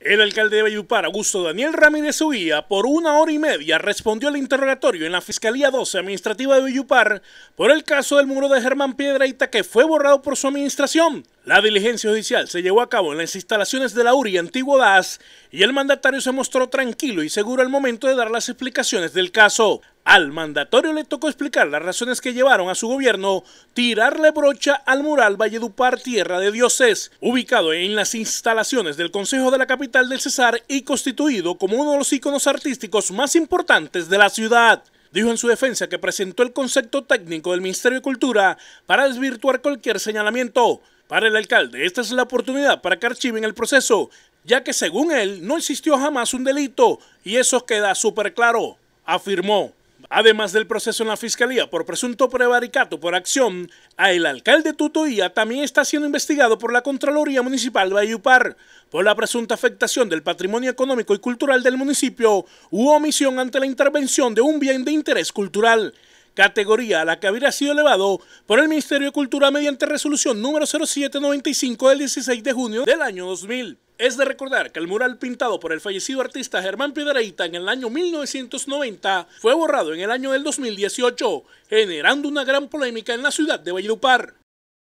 El alcalde de Valledupar, Augusto Daniel Ramírez Uguía, por una hora y media respondió al interrogatorio en la Fiscalía 12 Administrativa de Valledupar por el caso del muro de Germán Piedraita que fue borrado por su administración. La diligencia judicial se llevó a cabo en las instalaciones de la URI Antiguo DAS y el mandatario se mostró tranquilo y seguro al momento de dar las explicaciones del caso. Al mandatorio le tocó explicar las razones que llevaron a su gobierno tirarle brocha al mural Valledupar Tierra de Dioses, ubicado en las instalaciones del Consejo de la Capital del Cesar y constituido como uno de los íconos artísticos más importantes de la ciudad. Dijo en su defensa que presentó el concepto técnico del Ministerio de Cultura para desvirtuar cualquier señalamiento. Para el alcalde, esta es la oportunidad para que archiven el proceso, ya que según él no existió jamás un delito y eso queda súper claro, afirmó. Además del proceso en la fiscalía por presunto prevaricato por acción, a el alcalde Tutoía también está siendo investigado por la Contraloría Municipal de Bayupar por la presunta afectación del patrimonio económico y cultural del municipio u omisión ante la intervención de un bien de interés cultural categoría a la que habría sido elevado por el Ministerio de Cultura mediante resolución número 0795 del 16 de junio del año 2000. Es de recordar que el mural pintado por el fallecido artista Germán Piedraíta en el año 1990 fue borrado en el año del 2018, generando una gran polémica en la ciudad de Valledupar.